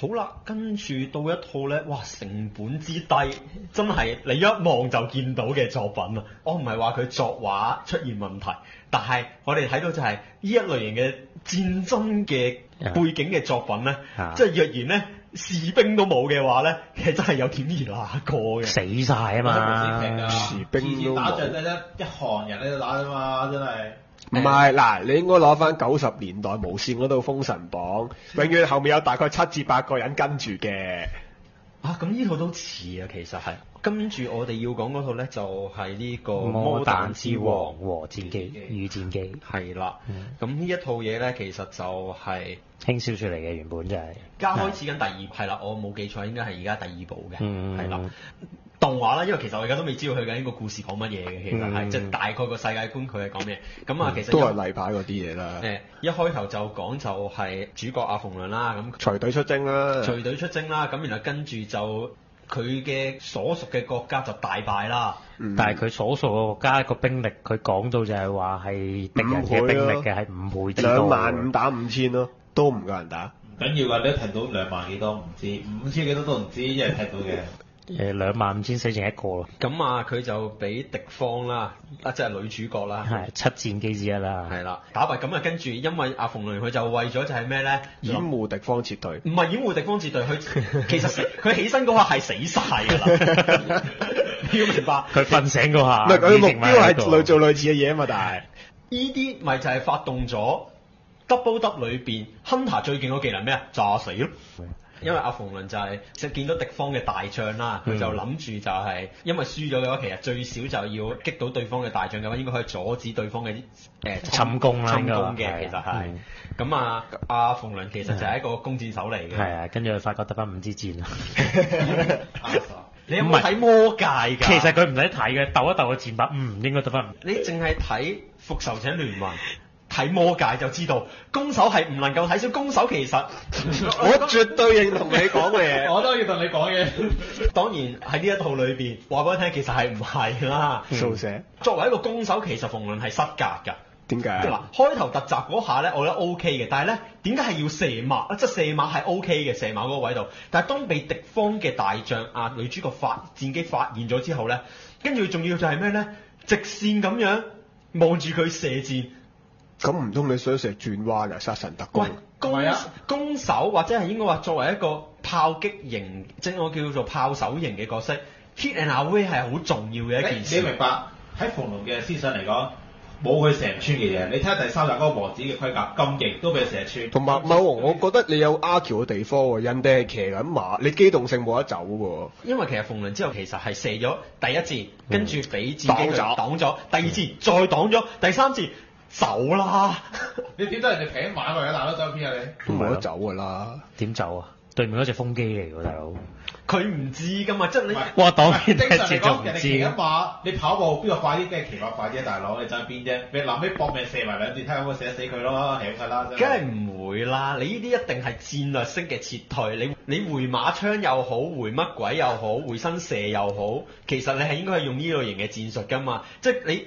好啦，跟住到一套咧，哇，成本之低，真係你一望就見到嘅作品啊！我唔係話佢作畫出現問題，但係我哋睇到就係呢一類型嘅戰爭嘅背景嘅作品呢，啊即係若然咧，士兵都冇嘅話咧，其實真係有點兒那個嘅。死晒啊嘛！士兵都打仗得一一行人喺度打啫嘛，真係。唔係嗱，你應該攞翻九十年代無線嗰度《封神榜》，永遠後面有大概七至八個人跟住嘅。啊，咁呢套都似啊，其實係。跟住我哋要講嗰套咧，就係、呢個《魔彈彈之王和戰機與戰機，係啦，嗯。咁呢一套嘢咧，其實就係輕小說嚟嘅原本就係、而家開始緊第二，係啦，我冇記錯應該係而家第二部嘅，嗯係啦、動畫啦，因為其實我而家都未知道佢緊呢個故事講乜嘢嘅，其實係、嗯即係大概個世界觀佢係講咩，咁啊其實都一係例牌嗰啲嘢啦。誒一開頭就講就係主角阿馮亮啦，咁隨隊出征啦，隨隊出征啦，咁然後跟住就佢嘅所屬嘅國家就大敗啦。嗯但係佢所屬嘅國家個兵力，佢講到就係話係敵人嘅兵力嘅係五倍之多兩萬五打五千咯，都唔夠人打。唔緊要㗎，你都睇到兩萬幾多唔知，五千幾多都唔知，一係睇到嘅。誒兩萬五千死剩一個咯，咁啊，佢就俾敵方啦，啊即係女主角啦，係七戰機之一啦。係啦，打敗咁啊，跟住因為阿馮侖佢就為咗就係咩咧？掩護敵方撤退。唔係掩護敵方撤退，佢 其實佢起身嗰下係死晒㗎啦，你要明白。佢瞓醒嗰下，唔係佢目已經剩標係返一個類做類似嘅嘢啊嘛，但係呢啲咪就係發動咗 Double Double 裏邊 Hunter 最勁嗰技能咩啊？炸死咯！因為阿馮倫就係即係見到敵方嘅大將啦，佢就諗住就係、因為輸咗嘅話，其實最少就要擊到對方嘅大將嘅話，應該可以阻止對方嘅啲誒侵攻啦侵攻嘅其實係嗯。咁啊，阿馮倫其實就係一個弓箭手嚟嘅。係啊，跟住佢發覺得翻五支箭啊。你有唔係冇睇魔界㗎？其實佢唔使睇嘅，鬥一鬥個箭靶，嗯，應該得翻。你淨係睇復仇者聯盟。睇魔界就知道，攻手係唔能夠睇小攻手。其實 我絕對認同你講嘅嘢。我都要同你講嘢。當然喺呢一套裏邊話俾你聽，其實係唔係啦。掃射作為一個攻手，其實逢輪係失格㗎。點解嗱啊？，開頭突襲嗰下咧，我覺得 O K 嘅，但係咧點解係要射馬啊？即係射馬係 O K 嘅，射馬嗰個位度。但係當被敵方嘅大將啊女主角發戰機發現咗之後咧，跟住仲要就係咩咧？直線咁樣望住佢射箭。咁唔通你想射轉彎啊？殺神特喂工？，攻係啊攻手或者係應該話作為一個炮擊型，即係我叫做炮手型嘅角色，hit and away 係好重要嘅一件事。你明白喺馮龍嘅思想嚟講，冇佢射唔穿嘅嘢。你睇下第三集嗰個王子嘅盔甲咁勁，都俾佢射穿。同埋某王，我覺得你有阿喬嘅地方喎，人哋係騎緊馬，你機動性冇得走喎。因為其實馮侖之後其實係射咗第一箭，跟住俾戰機佢擋咗擋咗，第二箭再擋咗，第三箭走啦。你點得人哋平馬過嚟大佬走邊啊你？都冇得走㗎啦。點走啊？對面嗰隻風機嚟㗎，大佬。佢唔知㗎嘛，即係你唔係哇擋完正常嚟第一節就唔講，人哋知騎一馬，你跑步邊個快啲？梗係騎馬快啲啊，大佬！你走邊啫？你臨尾搏命射埋兩箭，睇下可唔可以射死佢咯？係咁㗎啦，梗係唔會啦！你呢啲一定係戰略式嘅撤退，你你回馬槍又好，回乜鬼又好，回身射又好，其實你係應該係用呢類型嘅戰術㗎嘛，即係你。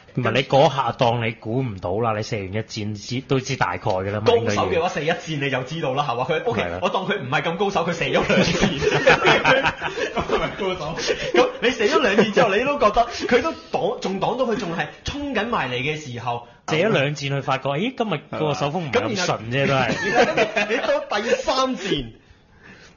唔係你嗰下當你估唔到啦，你射完一箭知都知大概㗎啦高手嘅話射一箭你就知道啦，係嘛？佢 OK，我當佢唔係咁高手，佢射咗兩箭。咁係咪高手？咁你射咗兩箭之後，你都覺得佢都擋，仲擋到佢仲係衝緊埋嚟嘅時候，射一兩箭，佢發覺，咦，今日個手風唔係咁順啫，都係。你到第三箭，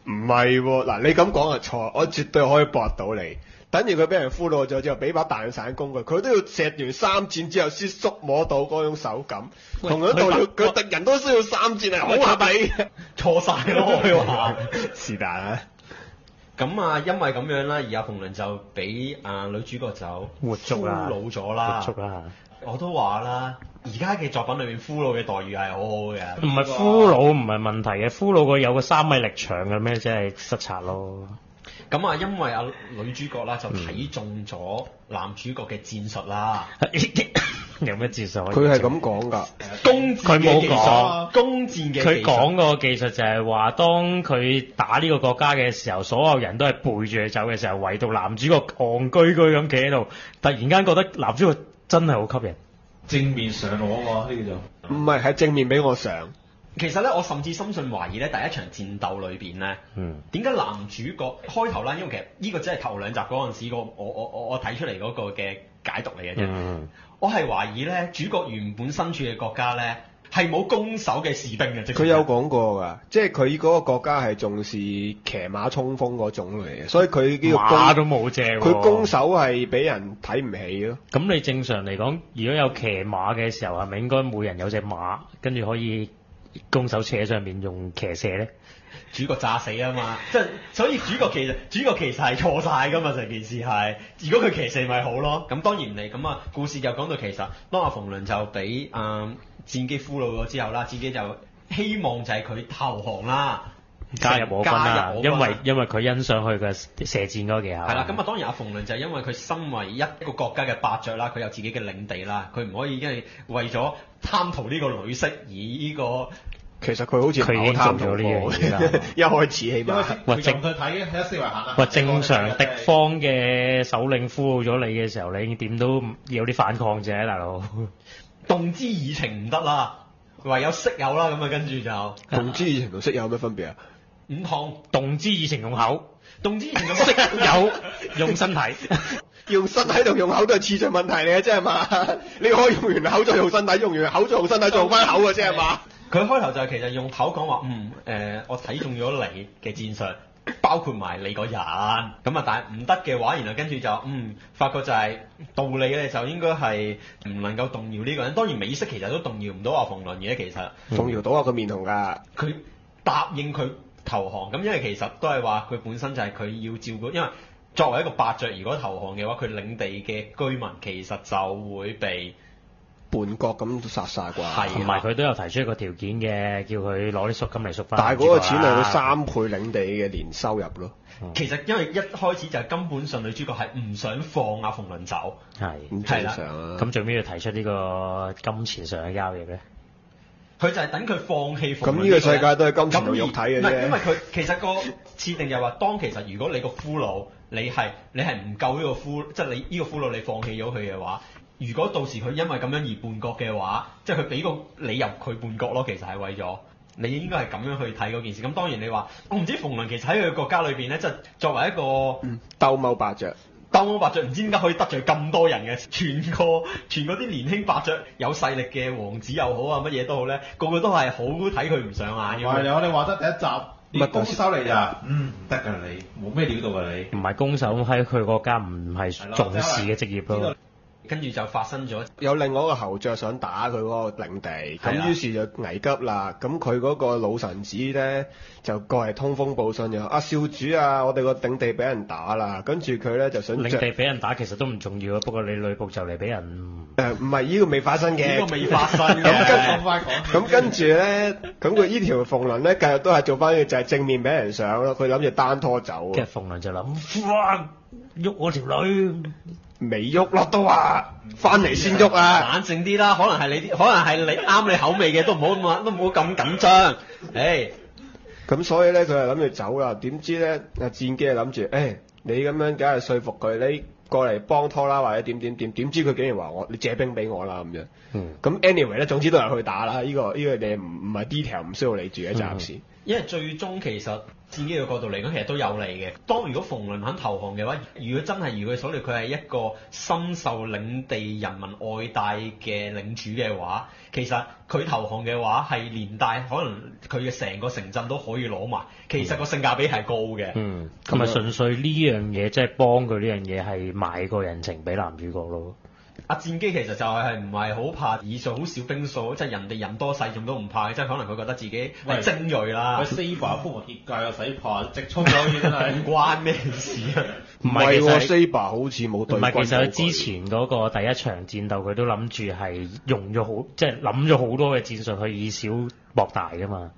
唔係喎，嗱你咁講係錯，我絕對可以駁到你。等住佢俾人俘虜咗之後，俾把彈散工具，佢都要射完三箭之後先觸摸到嗰種手感。同樣道理，佢佢敵人都需要三箭係好合理嘅。錯晒咯，佢話。是但啊，咁啊，因為咁樣啦，而阿馮侖就俾啊女主角就活捉啦俘虜咗啦。捉啦。我都話啦，而家嘅作品裏面俘虜嘅待遇係好好嘅。唔係俘虜唔係問題嘅，俘虜個有個三米力長嘅咩，即係失策咯。咁啊，因為啊女主角啦就睇中咗男主角嘅戰術啦。有咩戰術佢係整咁講㗎。攻佢冇戰嘅技術講，攻戰嘅技術佢講個技術就係話，當佢打呢個國家嘅時候，所有人都係背住佢走嘅時候，唯獨男主角戇居居咁企喺度，突然間覺得男主角真係好吸引。正面上我啊嘛，呢個就唔係係正面俾我上，其實咧，我甚至深信懷疑咧，第一場戰鬥裏邊咧，嗯，點解男主角開頭啦？因為其實呢個只係頭兩集嗰陣時個我我我我睇出嚟嗰個嘅解讀嚟嘅啫。嗯我係懷疑咧，主角原本身處嘅國家咧係冇攻守嘅士兵嘅，佢有講過㗎，即係佢嗰個國家係重視騎馬衝鋒嗰種嚟嘅，所以佢呢個馬都冇借喎。佢攻守係俾人睇唔起咯。咁你正常嚟講，如果有騎馬嘅時候，係咪應該每人有隻馬，跟住可以攻手扯上面用騎射咧？主角炸死啊嘛，即係所以主角其實主角其實係錯晒噶嘛，成件事係。如果佢騎射咪好咯，咁當然唔理咁啊。故事就講到其實當阿馮倫就俾啊、戰機俘虜咗之後啦，戰機就希望就係佢投降啦，加入我軍加啦，入因為因為佢欣賞佢嘅射箭嗰個技巧。係啦，咁啊當然阿馮倫就係因為佢身為一個國家嘅伯爵啦，佢有自己嘅領地啦，佢唔可以因為為咗貪圖呢個女色而呢、個。其實佢好似佢已經做咗呢樣嘢啦 一開始起碼。喂佢仲去睇喺四圍行啊。喂，正常敵方嘅首領俘虜咗你嘅時候，你點都有啲反抗啫，大佬。動之以情唔得啦，唯有識友啦，咁啊跟住就動之以情同識有咩分別啊？五項動之以情用口，動之以情咁識友用身體。用身體同用口都係次序問題嚟嘅啫係嘛？你可以用完口再用身體，用完口再用身體，再用翻口嘅啫係嘛？佢開頭就係其實用口講話，嗯誒、我睇中咗你嘅戰術，包括埋你個人，咁啊但係唔得嘅話，然後跟住就嗯發覺就係道理咧，就應該係唔能夠動搖呢個人。當然美式其實都動搖唔到阿馮倫嘅，其實。動搖到啊個面紅㗎。佢答應佢投降，咁因為其實都係話佢本身就係佢要照顧，因為作為一個伯爵，如果投降嘅話，佢領地嘅居民其實就會被叛國咁殺晒啩。係同埋佢都有提出一個條件嘅，叫佢攞啲贖金嚟贖翻。但係嗰個錢係佢三倍領地嘅年收入咯，其實因為一開始就係根本上女主角係唔想放阿馮侖走，係咁係啦正常啊。咁最尾要提出呢個金錢上嘅交易咧。佢就係等佢放棄馮侖咁呢個世界都係金錢肉體嘅而唔係因為。佢其實個設定就係話，當其實如果你個俘虜你係你係唔夠呢個俘，即係你呢個俘虜你放棄咗佢嘅話，如果到時佢因為咁樣而叛國嘅話，即係佢俾個理由佢叛國咯，其實係為咗。你應該係咁樣去睇嗰件事。咁當然你話，我唔知馮侖其實喺佢嘅國家裏邊咧，即係作為一個嗯鬥踎伯爵，兜貓伯爵，唔知點解可以得罪咁多人嘅，全個全嗰啲年輕伯爵有勢力嘅王子又好啊，乜嘢都好咧，個個都係好睇佢唔上眼係嘅。我哋話得第一集，唔係你攻手嚟咋？嗯，唔得㗎你，冇咩料到㗎你。唔係攻手喺佢國家唔係重視嘅職業咯。跟住就發生咗有另外一個侯爵想打佢嗰個領地，咁於是就危急啦。咁佢嗰個老臣子咧就過嚟通風報信，就話啊少主啊，我哋個領地俾人打啦。跟住佢咧就想領地俾人打其實都唔重要啊，不過你呂布就嚟俾人誒唔係呢個未發生嘅，呢個未發生咁嘅。咁快 講。咁跟住咧，咁佢呢條鳳麟咧，繼續都係做翻嘅，就係正面俾人上咯。佢諗住單拖走啊跟，住馮侖就諗，哇，喐我條女，未喐咯都話，翻嚟先喐啊！冷靜啲啦，可能係你啲，可能係你啱你口味嘅，都唔好咁啊，都唔好咁緊張。誒，咁所以咧，佢係諗住走啦。點知咧，阿戰機係諗住，誒、你咁樣梗係說服佢，你過嚟幫拖啦，或者點點點。點知佢竟然話我，你借兵俾我啦咁樣。嗯，咁 anyway 咧，總之都係去打啦。呢、個呢、個你唔唔係 detail，唔需要你住嘅暫時。因為最終其實戰機嘅角度嚟講，其實都有利嘅。當如果馮侖肯投降嘅話，如果真係如佢所料，佢係一個深受領地人民愛戴嘅領主嘅話，其實佢投降嘅話係連帶可能佢嘅成個城鎮都可以攞埋。其實個性價比係高嘅。嗯，咁咪純粹呢樣嘢，即係幫佢呢樣嘢係買個人情俾男主角咯。阿戰機其實就係唔係好怕以數，好少兵數，即係人哋人多勢眾都唔怕嘅，即係可能佢覺得自己係精鋭啦佢，，Saber 瘋狂結界又使怕，直衝咗已經係唔。關咩事啊！唔係喎係其實，Saber 好似冇對唔係，其實佢之前嗰個第一場戰鬥，佢都諗住係用咗好，即係諗咗好多嘅戰術去以小博大噶嘛。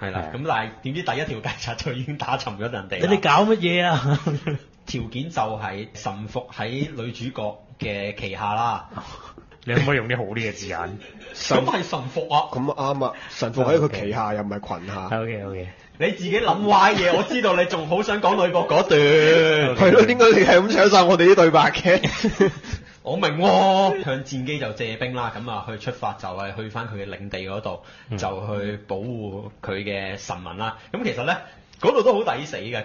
係啦，咁但係點知第一條計策就已經打沉咗人哋啦。你哋搞乜嘢啊？條件就係臣服喺女主角嘅旗下啦。你可唔可以用啲好啲嘅字眼神咁係神服啊！咁啱啊！神服喺佢旗下又唔係群下，？OK OK，你自己諗歪嘢，我知道你仲好想講女博嗰段。係咯？點解你係咁搶晒我哋啲對白嘅？我明喎、向戰機就借兵啦，咁啊去出發就係去翻佢嘅領地嗰度，嗯就去保護佢嘅臣民啦。咁其實咧嗰度都好抵死嘅，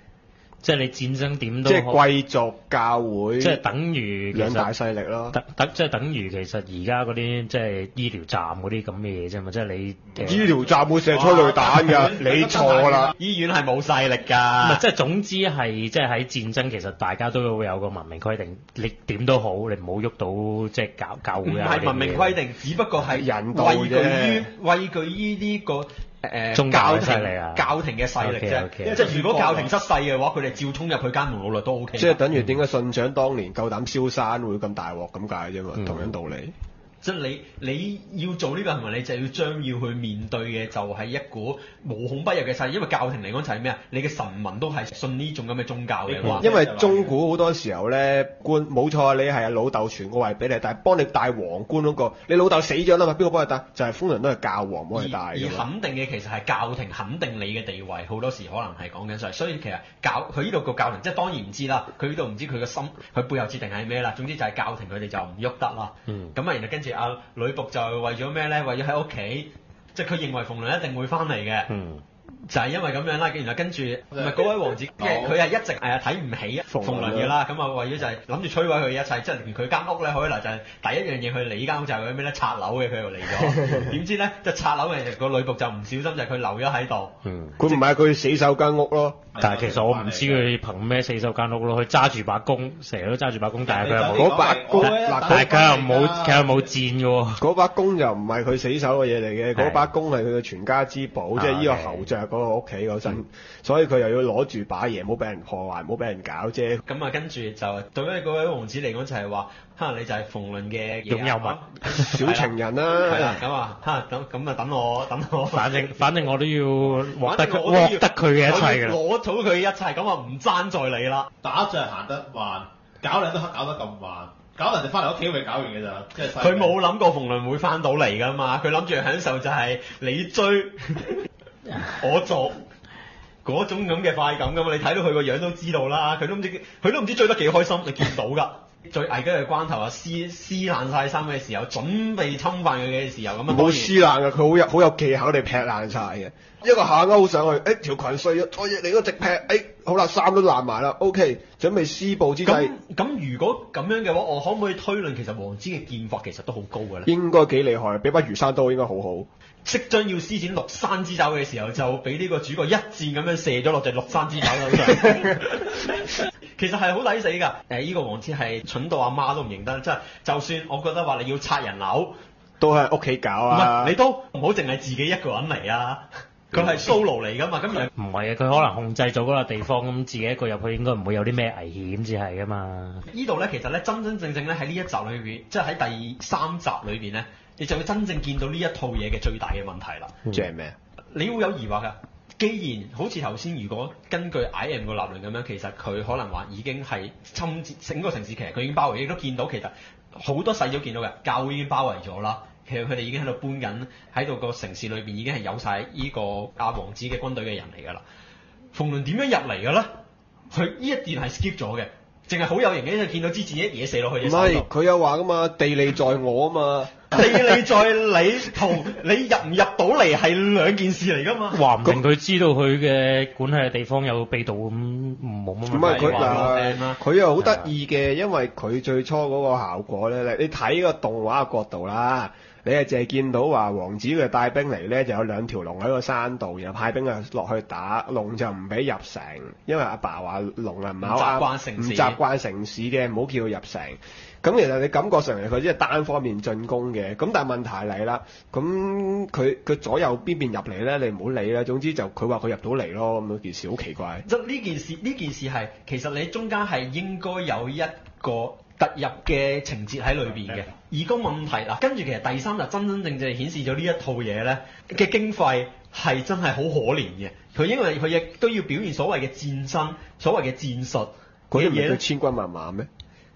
即係你戰爭點都即係好貴族教會，即係等於兩大實勢力咯。等等即係等於其實而家嗰啲即係醫療站嗰啲咁嘅嘢啫嘛，即係你誒醫療站會射出淚彈㗎，你錯啦。醫院係冇勢力唔㗎係，。即係總之係即係喺戰爭，其實大家都會有個文明規定，你點都好，你唔好喐到即係教教唔會啊。係文明規定，只不過係人道畏懼於啫畏懼於呢個誒宗教教廷嘅勢力啊教廷嘅勢力啫。即係如果教廷失勢嘅話，佢哋照衝入佢間門路率都 O K。即係等於點解信長當年夠膽燒山會咁大鑊咁解啫嘛，嗯同樣道理。即係你你要做呢個行為，你就要將要去面對嘅就係一股無孔不入嘅勢，因為教廷嚟講就係咩啊？你嘅神民都係信呢種咁嘅宗教嘅話，因為中古好多時候咧，官冇錯，你係老豆傳個位俾你，但係幫你戴皇冠嗰、個，你老豆死咗啦嘛，邊個幫你戴？就係、通常都係教皇幫而你戴而。肯定嘅其實係教廷肯定你嘅地位，好多時可能係講緊所以，所以其實教佢呢度個教廷，即係當然唔知啦。佢呢度唔知佢個心，佢背後設定係咩啦。總之就係教廷佢哋就唔喐得啦。嗯咁啊，然後跟住阿呂仆就係為咗咩咧？為咗喺屋企，即係佢認為馮倫一定會翻嚟嘅。嗯就係因為咁樣啦，然後跟住 唔係嗰位王子，好 佢係一直誒睇唔起馮馮崙嘅啦，咁啊為咗就係諗住摧毀佢一切，即係連佢間屋咧，可能就係第一樣嘢佢嚟間屋就係咩咧拆樓嘅，佢又嚟咗，點知咧就拆樓嘅個女仆就唔小心就係佢留咗喺度，嗯。佢唔係佢死守間屋咯，但係其實我唔知佢憑咩死守間屋咯，佢揸住把弓，成日都揸住把弓，但係佢又冇，嗰把弓嗱但係佢又冇，佢又冇箭嘅喎。嗰把弓就唔係佢死守嘅嘢嚟嘅，嗰把弓係佢嘅全家之寶，即係呢個侯爵嗰個屋企嗰陣，嗯。所以佢又要攞住把嘢，唔好俾人破壞，唔好俾人搞啫。咁啊跟住就對於嗰位王子嚟講就係話，可能你就係馮崙嘅擁有物。小情人啦。係啦啦，，咁啊嚇咁咁啊等我等我，反正反正我都要獲得反正我都要獲得佢嘅一切㗎啦。攞到佢嘅一切，咁啊唔爭在你啦。打仗行得慢，搞你都搞得咁慢，搞人哋翻嚟屋企咪搞完嘅咋，即係佢冇諗過馮崙會翻到嚟噶嘛，佢諗住享受就係你追 我做嗰種咁嘅快感噶嘛，你睇到佢個樣都知道啦，佢都唔知佢都唔知追得幾開心，你見到噶。最危急嘅關頭啊，撕撕爛晒衫嘅時候，準備侵犯佢嘅時候，咁啊冇撕爛嘅，佢好有好有技巧地劈爛晒嘅。一個下勾上去，誒、條裙碎咗，再嘢嚟個直劈，誒、好啦，衫都爛埋啦，OK，準備撕布之際咁，咁如果咁樣嘅話，我可唔可以推論其實王子嘅劍法其實都好高嘅咧？應該幾厲害，俾把魚生刀應該好好。即將要施展六山之爪嘅時候，就俾呢個主角一箭咁樣射咗落隻六山之爪嗰度。其實係好抵死㗎。誒、呢、個王子係蠢到阿媽都唔認得，即係就算我覺得話你要拆人樓，都係屋企搞唔啊係！你都唔好淨係自己一個人嚟啊！佢係 solo 嚟㗎嘛，咁而唔係啊，佢可能控制咗嗰個地方，咁自己一個入去應該唔會有啲咩危險至係噶嘛。呢度咧，其實咧真真正正咧喺呢一集裏邊，即係喺第三集裏邊咧，你就會真正見到呢一套嘢嘅最大嘅問題啦。即係咩？你會有疑惑㗎。既然好似頭先，如果根據 I M 個立論咁樣，其實佢可能話已經係侵佔整個城市，其實佢已經包圍，亦都見到其實好多細都見到嘅，教會已經包圍咗啦。其實佢哋已經喺度搬緊，喺度個城市裏邊已經係有晒呢個阿王子嘅軍隊嘅人嚟㗎啦。馮崙點樣入嚟嘅咧？佢呢一段係 skip 咗嘅，淨係好有型嘅，就見到支箭一嘢射落去唔。係佢有話噶嘛，地利在我啊嘛。地利在你同你入唔入到嚟係兩件事嚟㗎嘛。話唔定佢知道佢嘅管轄嘅地方有秘道咁，冇乜唔係佢又好得意嘅，因為佢最初嗰個效果咧，你你睇個動畫嘅角度啦，你係淨係見到話王子佢帶兵嚟咧，就有兩條龍喺個山度，然後派兵啊落去打龍就唔俾入城，因為阿爸話龍啊唔係好唔習慣城市嘅，唔好叫佢入城。咁其實你感覺上嚟佢只係單方面進攻嘅，咁但係問題嚟啦，咁佢佢左右邊邊入嚟咧，你唔好理啦。總之就佢話佢入到嚟咯，咁件事好奇怪。即係呢件事，呢件事係其實你中間係應該有一個突入嘅情節喺裏邊嘅。而個問題嗱，跟住其實第三集真真正正顯示咗呢一套嘢咧嘅經費係真係好可憐嘅。佢因為佢亦都要表現所謂嘅戰爭、所謂嘅戰術嗰啲嘢咧，千軍萬馬咩？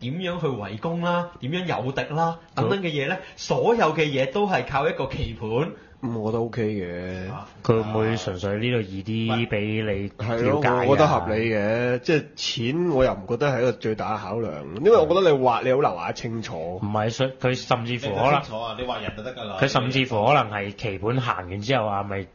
點樣去圍攻啦？點樣有敵啦？等等嘅嘢咧，所有嘅嘢都係靠一個棋盤。咁我覺得 OK 嘅。佢會唔會純粹呢度易啲俾你係咯，了解啊我覺得合理嘅，即係錢我又唔覺得係一個最大嘅考量，因為我覺得你畫你好留畫得清楚唔。係，佢甚至乎可能清楚啊，你畫人就得㗎啦。佢甚至乎可能係棋盤行完之後啊，咪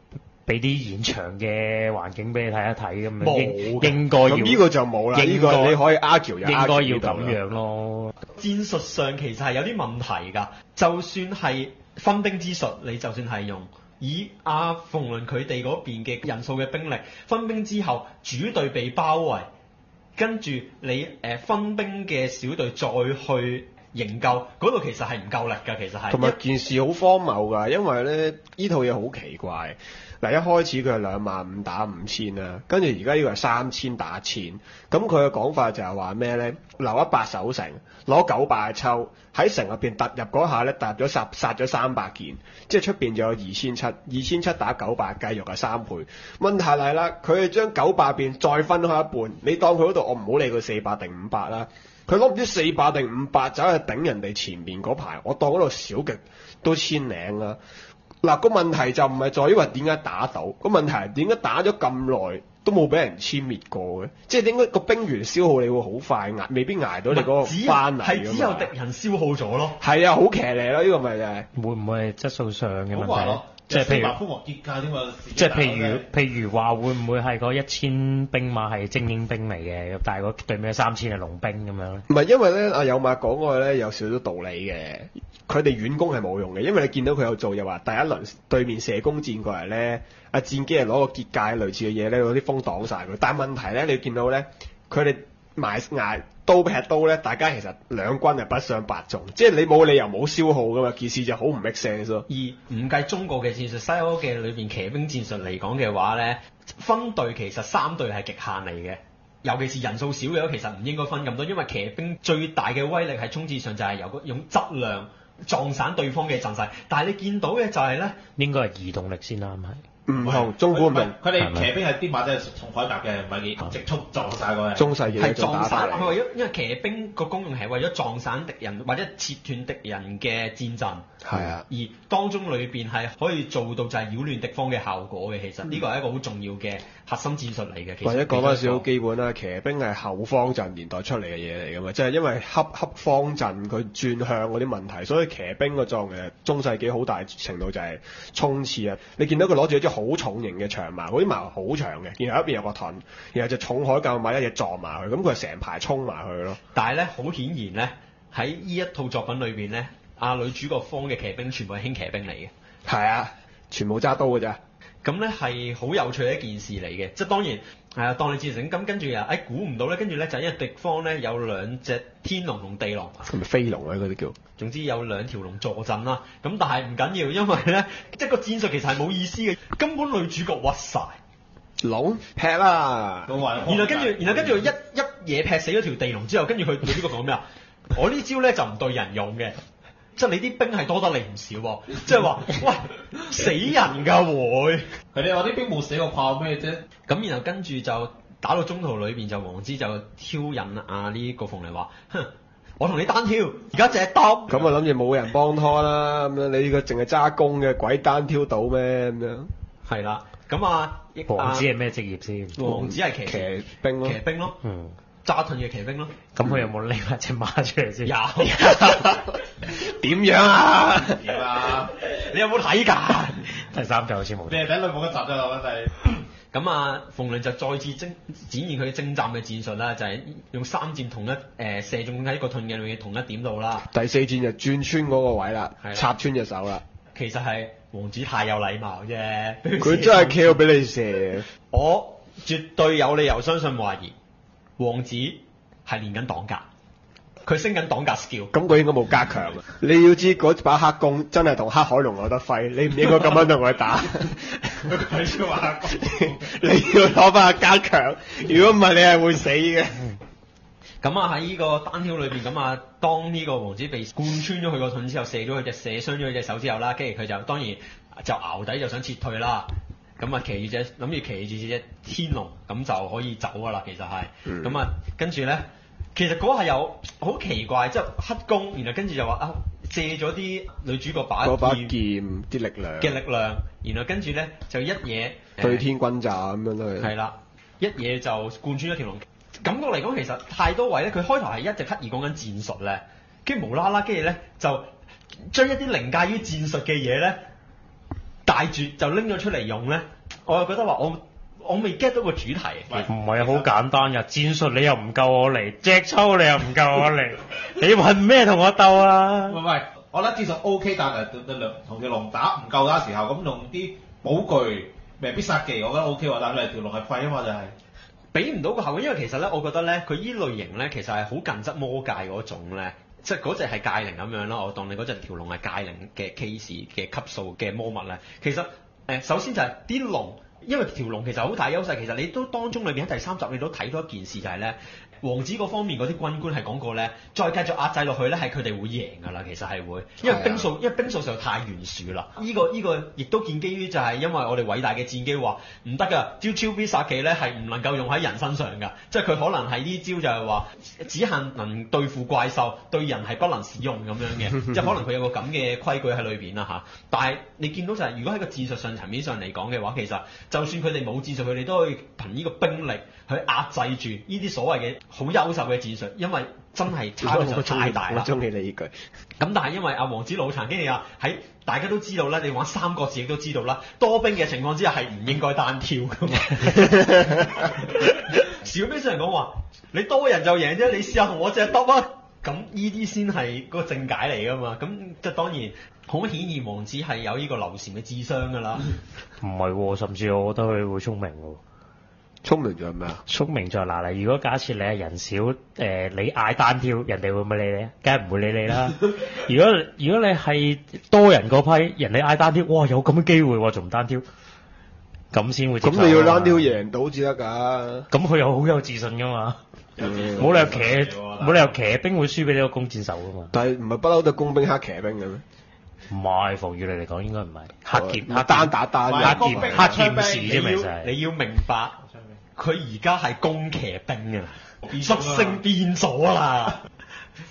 俾啲現場嘅環境俾你睇一睇咁樣，冇應應該要咁呢個就冇啦，呢個你可以 argue 就應該要咁樣咯。戰術上其實係有啲問題㗎，就算係分兵之術，你就算係用以阿馮倫佢哋嗰邊嘅人數嘅兵力分兵之後，主隊被包圍，跟住你誒、呃分兵嘅小隊再去營救，嗰度其實係唔夠力㗎，其實係同埋件事好荒謬㗎，因為咧呢套嘢好奇怪。嗱，一開始佢係兩萬五打五千啦，跟住而家呢個係三千打千。咁佢嘅講法就係話咩咧？留一百守城，攞九百抽喺城入邊突入嗰下咧，突入咗殺殺咗三百件，即係出邊就有二千七，二千七打九百，繼續係三倍。問題嚟啦，佢係將九百變再分開一半，你當佢嗰度我唔好理佢四百定五百啦。佢攞唔知四百定五百走去頂人哋前面嗰排，我當嗰度小極都千零啦。嗱個問題就唔係在於話點解打到，個問題係點解打咗咁耐都冇俾人殲滅過嘅？即係點解個兵員消耗你會好快，捱未必捱到你嗰個翻嚟係只有敵人消耗咗咯。係啊，好騎呢咯，呢個咪就係、會唔會係質素上嘅問題咯？，即係譬如白。風和結界添嘛。即係譬如譬如話，會唔會係嗰一千兵馬係精英兵嚟嘅，但係嗰對面三千係龍兵咁樣咧？唔係因為咧，阿有馬講過咧有少少道理嘅。佢哋遠攻係冇用嘅，因為你見到佢有做又話第一輪對面射弓箭過嚟咧，阿戰機係攞個結界類似嘅嘢咧，攞啲風擋晒佢。但係問題咧，你見到咧，佢哋埋捱刀劈刀咧，大家其實兩軍係不相伯仲，即係你冇理由冇消耗噶嘛，件事就好唔 make sense 咯。而唔計中國嘅戰術，西歐嘅裏邊騎兵戰術嚟講嘅話咧，分隊其實三隊係極限嚟嘅。尤其是人數少嘅話，其實唔應該分咁多，因為騎兵最大嘅威力係衝刺上就係由個用質量撞散對方嘅陣勢。但係你見到嘅就係咧，應該係移動力先啱係。唔同中古唔同，佢哋騎兵係啲馬仔係重海搭嘅，唔係幾直衝撞晒嗰人。中世紀係撞散，法嚟。係為咗因為騎兵個功用係為咗撞散敵人或者切斷敵人嘅戰陣。係啊，而當中裏邊係可以做到就係擾亂敵方嘅效果嘅，其實呢個係一個好重要嘅核心戰術嚟嘅。其實或者講翻少少基本啦，騎兵係後方陣年代出嚟嘅嘢嚟㗎嘛，即係因為恰恰方陣佢轉向嗰啲問題，所以騎兵個作用嘅中世紀好大程度就係衝刺啊！你見到佢攞住一支好重型嘅長矛，嗰啲矛好長嘅，然後一邊有個盾，然後就重海教馬一嘢撞埋佢，咁佢係成排衝埋去咯。但係咧，好顯然咧，喺呢一套作品裏邊咧，阿女主角方嘅騎兵全部係輕騎兵嚟嘅。係啊，全部揸刀嘅咋。咁咧係好有趣嘅一件事嚟嘅，即係當然係啊，當你戰成咁，跟住又誒估唔到咧，跟住咧就因為敵方咧有兩隻天龍同地龍，係咪飛龍咧？嗰啲叫總之有兩條龍坐鎮啦。咁但係唔緊要，因為咧即係個戰術其實係冇意思嘅，根本女主角屈晒。龍劈啦！然後跟住，然後跟住一一嘢劈死咗條地龍之後，跟住佢女主角講咩啊？我呢招咧就唔對人用嘅，即係你啲兵係多得你唔少喎，即係話 喂死人㗎會。佢哋話啲兵冇死過怕咩啫？咁然後跟住就打到中途裏邊就王之就挑釁啊呢個鳳梨話，哼，我同你單挑，而家淨係揼。咁啊諗住冇人幫拖啦，咁樣你呢個淨係揸弓嘅鬼單挑到咩咁樣？係啦，咁啊，亦王子啊係咩職業先？王子係騎騎兵咯騎。兵咯，嗯，揸盾嘅騎兵咯，咁佢有冇拎埋只馬出嚟先？有。點樣啊？點啊？你有冇睇㗎？第三集好似冇你。係第一兩冇一集啫，我覺得係。咁啊，馮麟就再次征展現佢嘅征戰嘅戰術啦，就係、用三箭同一誒、呃射中喺個盾嘅裏嘅同一點度啦。第四箭就轉穿嗰個位啦插穿隻手啦。其實係王子太有禮貌啫，佢真係 Q 俾你射，我絕對有理由相信懷疑王子係練緊擋格。佢升緊擋格 skill。咁佢應該冇加強啊！你要知嗰把黑弓真係同黑海龍有得揮，你唔應該咁樣同佢打。佢先話你要攞翻加強，如果唔係你係會死嘅。咁啊喺呢個單挑裏面，咁啊當呢個王子被貫穿咗佢個盾之後，射咗佢隻射傷咗佢隻手之後啦，跟住佢就當然就熬底就想撤退啦。咁啊，騎住只諗住騎住只天龍，咁就可以走噶啦。其實係，嗯咁啊、跟住咧，其實嗰下有好奇怪，即係黑弓，然後跟住就話啊借咗啲女主角把嗰把劍劍啲力量嘅力量，然後跟住咧就一嘢對天軍炸咁樣都係。係啦，一嘢就貫穿咗條龍。感覺嚟講，其實太多位咧，佢開頭係一直刻意講緊戰術咧，跟住無啦啦，跟住咧就將一啲凌駕於戰術嘅嘢咧帶住就拎咗出嚟用咧，我又覺得話我我未 get 到個主題。唔係啊，好簡單㗎，戰術你又唔夠我嚟，隻抽你又唔夠我嚟，你揾咩同我鬥啊喂？喂，我覺得戰術 O K，但係對對兩同條龍打唔夠打時候，咁用啲寶具未必殺技，我覺得 O K 喎，但係條龍係廢啊嘛，就係、俾唔到個效果，因為其實咧，我覺得咧，佢依類型咧，其實係好近質魔界嗰種咧，即係嗰隻係戒靈咁樣啦。我當你嗰隻條龍係戒靈嘅 case 嘅級數嘅魔物咧，其實誒、诶首先就係啲龍，因為條龍其實好大優勢，其實你都當中裏邊喺第三集你都睇到一件事就係咧。王子嗰方面嗰啲軍官係講過咧，再繼續壓制落去咧，係佢哋會贏㗎啦。其實係會，因為兵數，因為兵數實在太懸殊啦。呢、個呢、個亦都建基於就係因為我哋偉大嘅戰機話唔得㗎，招超必殺技咧係唔能夠用喺人身上㗎，即係佢可能係呢招就係話只限能對付怪獸，對人係不能使用咁樣嘅，即係可能佢有個咁嘅規矩喺裏邊啦嚇。但係你見到就係、如果喺個戰術上層面上嚟講嘅話，其實就算佢哋冇戰術，佢哋都可以憑呢個兵力去壓制住呢啲所謂嘅好優秀嘅戰術，因為真係差距太大我啦。中意你呢句。咁但係因為阿王子老殘，跟住啊喺大家都知道啦，你玩三國自己都知道啦，多兵嘅情況之下係唔應該單挑噶嘛。小兵上嚟講話，你多人就贏啫，你試下同我隻得啊！咁呢啲先係嗰個正解嚟噶嘛。咁即係當然好顯然王子係有呢個劉禪嘅智商噶啦。唔係喎，甚至我覺得佢會聰明喎。聰明仲有咩啊？聰明在哪裡？如果假設你係人少，誒、你嗌單挑，人哋會唔會理你啊？梗係唔會理你啦。如果如果你係多人嗰批，人哋嗌單挑，哇有咁嘅機會喎，仲唔單挑？咁先會接受咁你要單挑贏到至得㗎。咁佢又好有自信㗎嘛，嗯冇理由騎冇理由騎兵會輸俾呢個弓箭手㗎嘛。但係唔係不嬲都工兵黑騎兵嘅咩？唔係，防禦你嚟講應該唔係黑劍哦黑單打單黑劍黑劍士啫，咪你就係。你要明白，佢而家係弓騎兵啊，屬性變咗啦，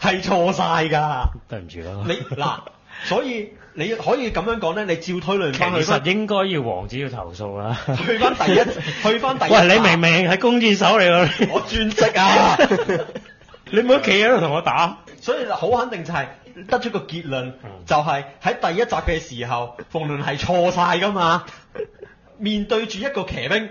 係錯晒㗎。對唔住咯。你嗱，所以你可以咁樣講咧，你照推論其翻去翻實應該要王子要投訴啦。去翻第一，去翻第一。喂，你明明係弓箭手嚟㗎，我專職啊！你唔好企喺度同我打。所以好肯定就係得出個結論，就係喺第一集嘅時候，馮倫係錯晒㗎嘛。面對住一個騎兵，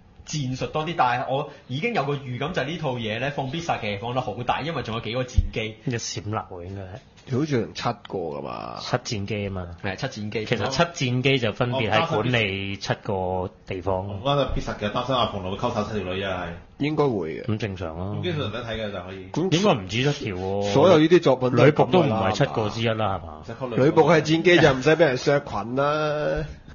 戰術多啲。但係我已經有個預感，就係呢套嘢咧放必殺技放得好大，因為仲有幾個戰機，一閃立喎應該係好似成七個㗎嘛。七戰機啊嘛。係七戰機。其實七戰機就分別係管理七個地方我方，覺得必殺嘅，擔心阿馮路會溝手七條女啊，應該會嘅。咁正常咯係。。基本上睇嘅就可以。咁應該唔止七條喎。所有呢啲作品女係仆都唔係七個之一啦，係嘛？女僕係戰機就唔使俾人削裙啦。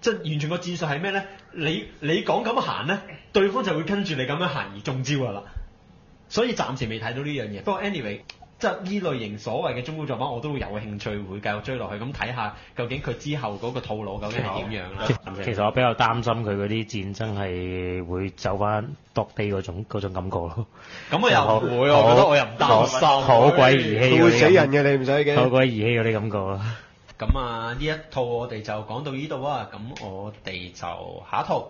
即係完全個戰術係咩咧？你你講咁行咧，對方就會跟住你咁樣行而中招㗎啦。所以暫時未睇到呢樣嘢。不過 anyway，即係呢類型所謂嘅中古作品，我都會有興趣會繼續追落去，咁睇下究竟佢之後嗰個套路究竟係點樣啦。其實我比較擔心佢嗰啲戰爭係會走翻 dog day 嗰種嗰種感覺咯。咁我又唔會，我覺得我又唔擔心。好鬼兒戲佢會死嗰啲感人嘅，你唔使好。鬼兒戲嗰啲感覺咯。咁啊呢一套我哋就講到呢度啊，咁我哋就下一套。